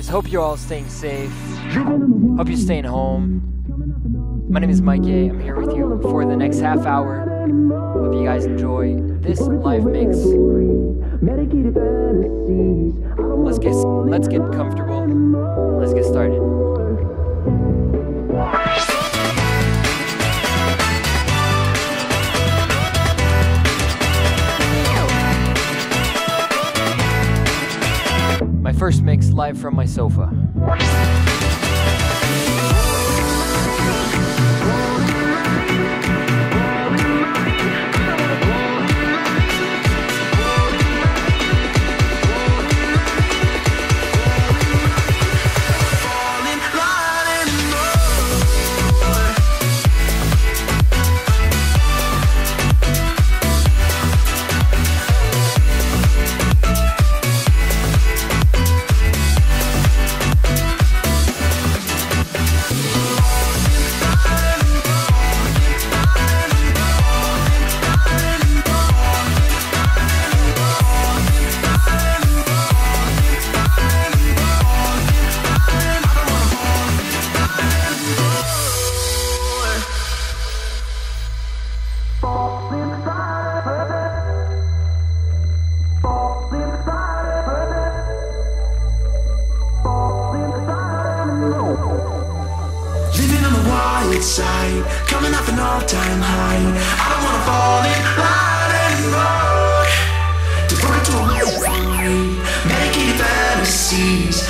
Guys? Hope you're all staying safe. Hope you're staying home. My name is Mike A. I'm here with you for the next half hour. Hope you guys enjoy this live mix. Let's get let's get comfortable. Let's get started. First mix live from my sofa. All-time high. I don't wanna fall in line anymore. Devoted to a life, medicated fantasies.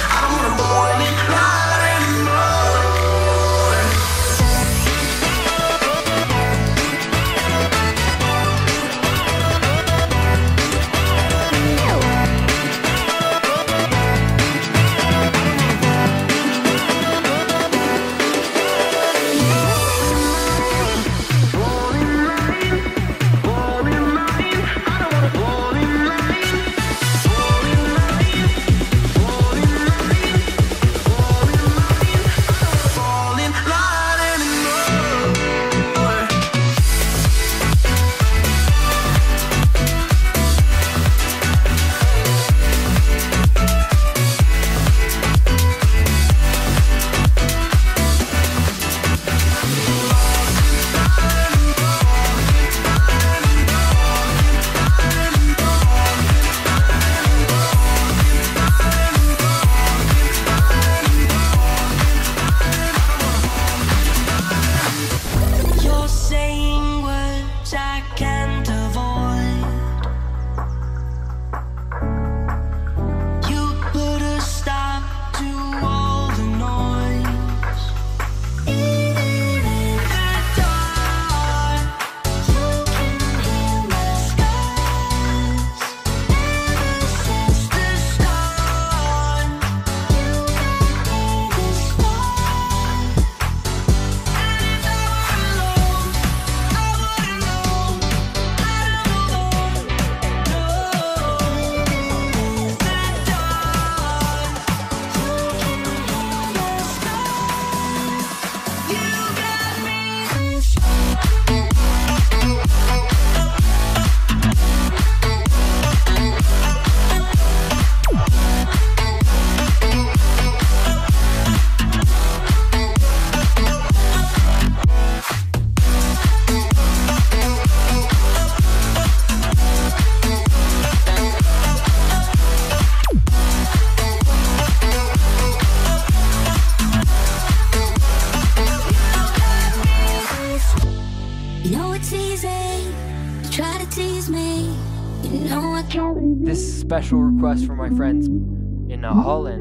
Special request from my friends in uh, Holland.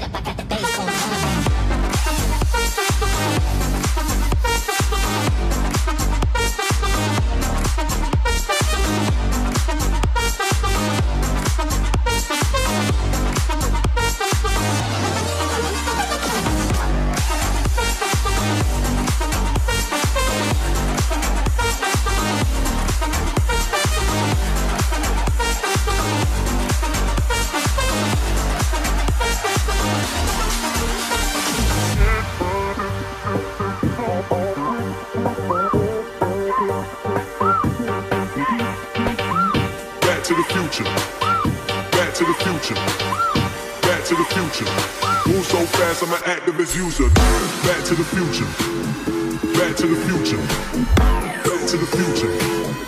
Back user. Back to the future. Back to the future. Back to the future.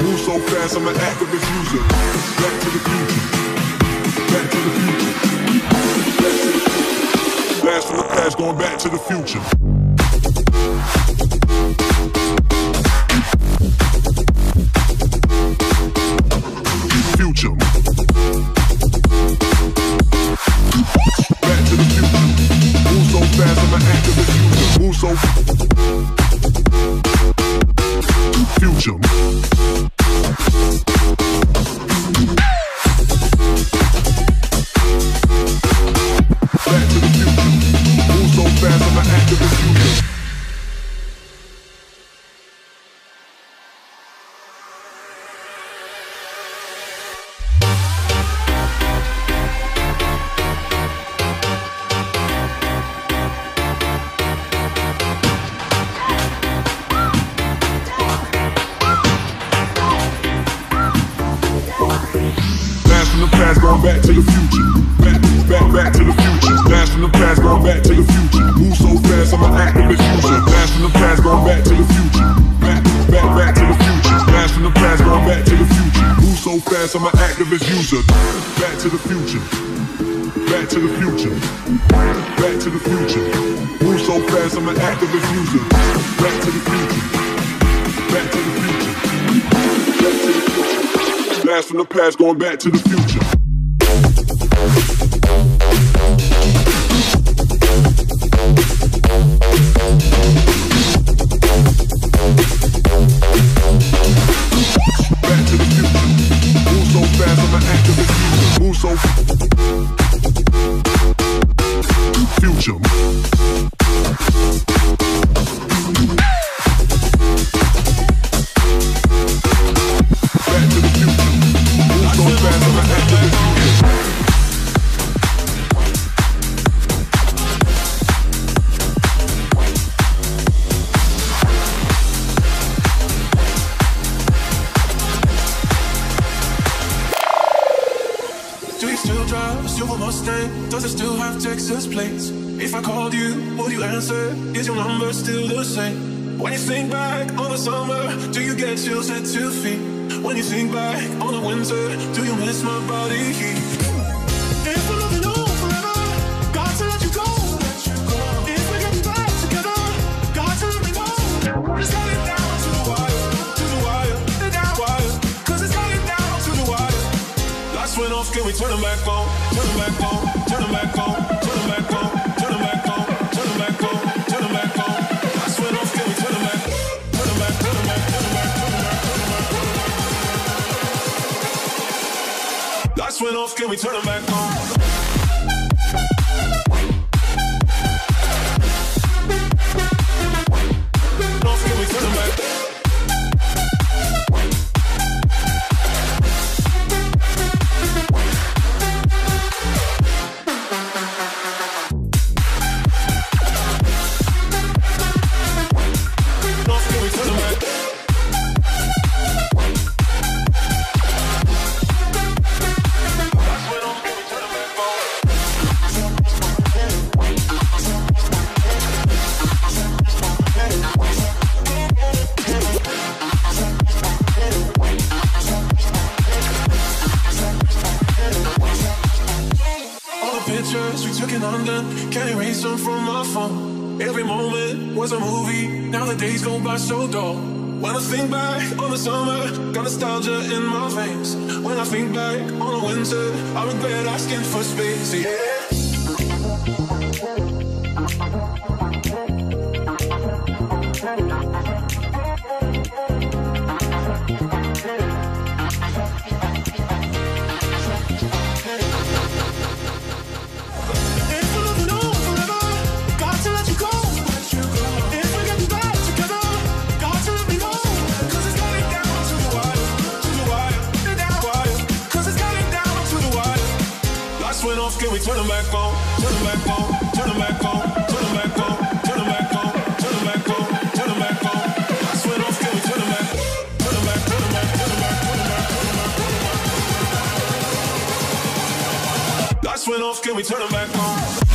Move so fast, I'm an activist user. Back to the future. Back to the future. Back to the future. The past, going back to the future. Past, going back to the future. Back, back, back to the future. Blast from the past, going back to the future. Move so fast, I'm an activist user. Blast from the past, going back to the future. Back, back, back to the future. Blast from the past, going back to the future. Move so fast, I'm an activist user. Back to the future. Back to the future. Back to the future. Move so fast, I'm an activist user. Back to the future. Back to the future. Back to the future. Blast from the past, going back to the future. Number still the same? When you think back on the summer, do you get chills at two feet? When you think back on the winter, do you miss my body heat? If we're loving on forever, got to let went off, can we turn them back on? When I think back on the summer, got nostalgia in my veins. When I think back on the winter, I regret asking for space. Yeah. Can we turn them back on? Turn them back on. Turn them back on. Turn them back on. Turn them back on. Turn them back on. Turn them back on. Off. Can we turn them back? Turn them back. Turn them back. Turn them back. Turn them back. Turn them back. Lights went off. Can we turn them back on?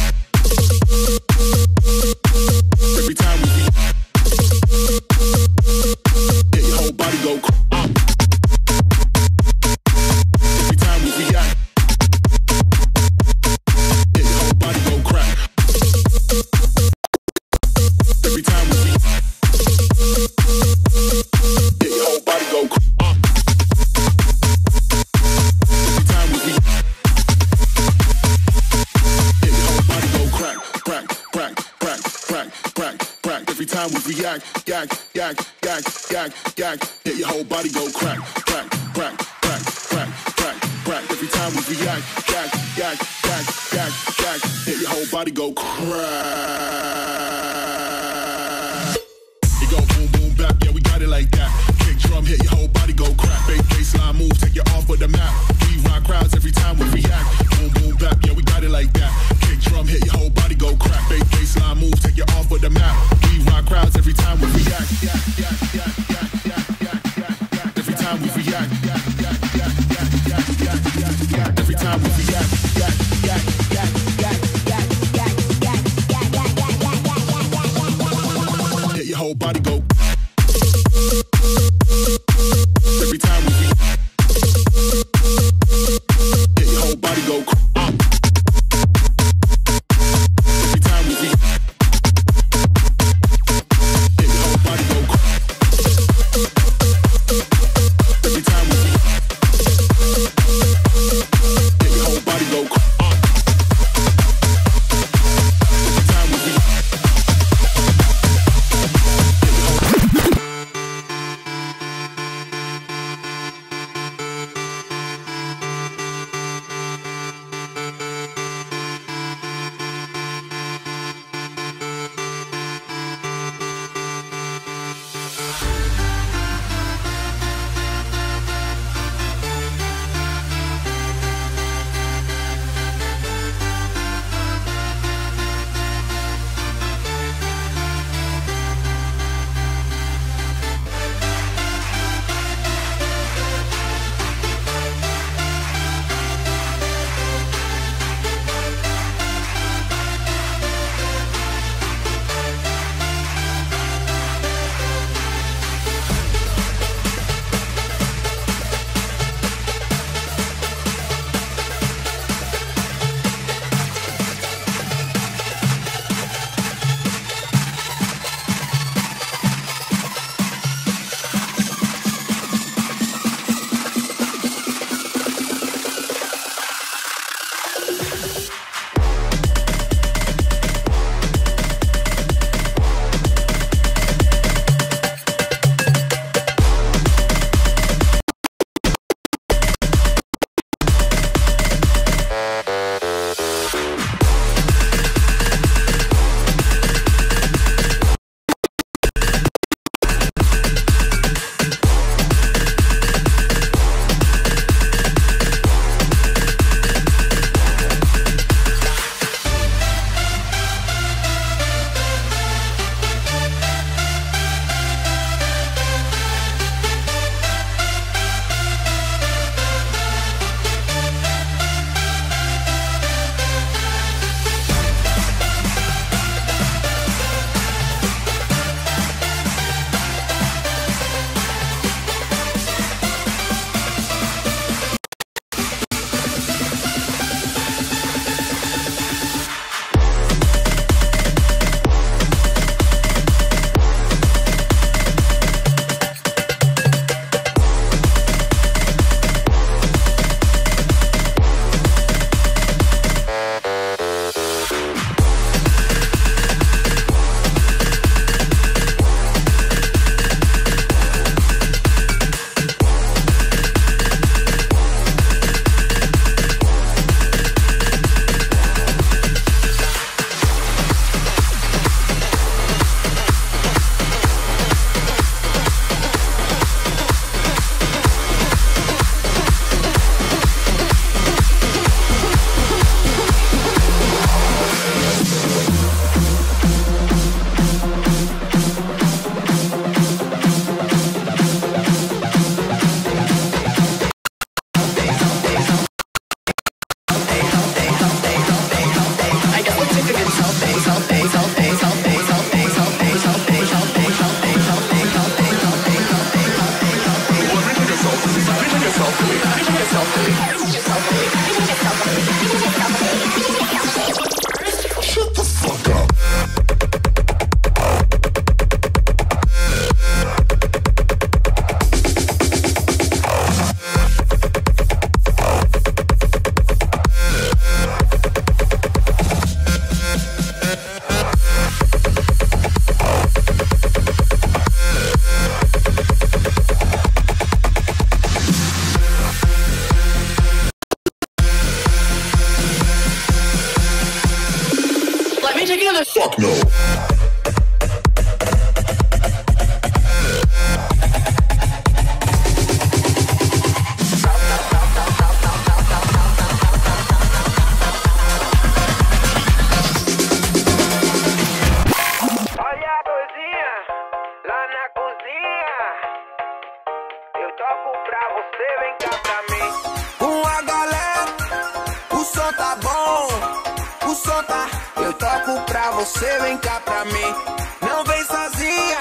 você vem cá pra mim. Não vem sozinha,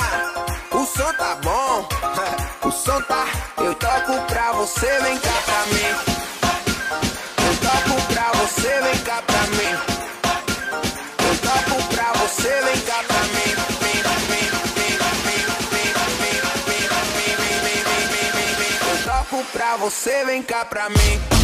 o som tá bom, o som tá. Eu toco pra você, vem cá pra mim. Eu toco pra você, vem cá pra mim. Eu toco pra você, vem cá pra mim. Eu toco pra você, vem cá pra mim.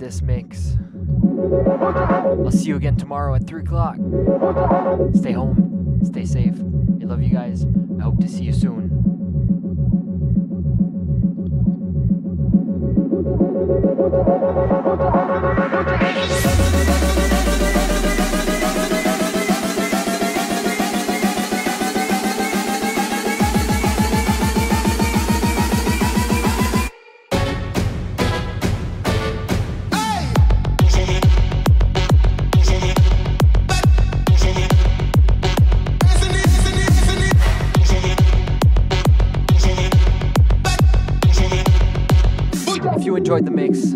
this mix. I'll see you again tomorrow at 3 o'clock. Stay home, stay safe. I love you guys. I hope to see you soon. If you enjoyed the mix,